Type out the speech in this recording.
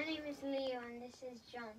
My name is Leo and this is John.